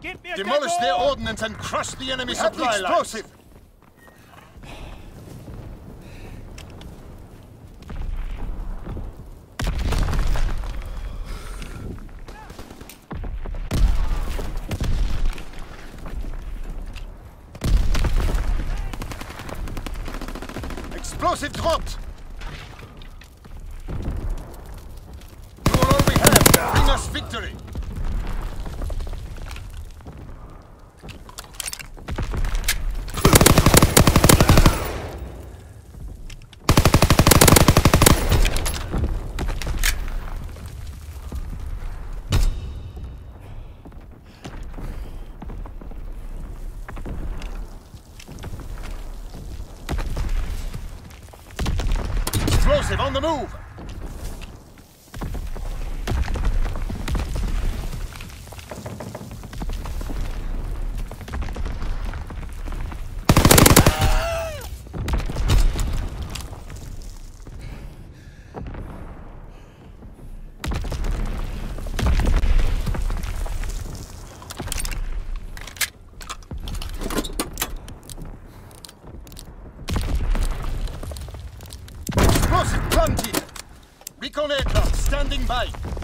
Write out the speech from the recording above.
Give me a Demolish their ordnance and crush the enemy We have the supply lines. explosive! Explosive dropped! You are all we have. Bring us victory. On the move. Explosive planted. Recon standing by.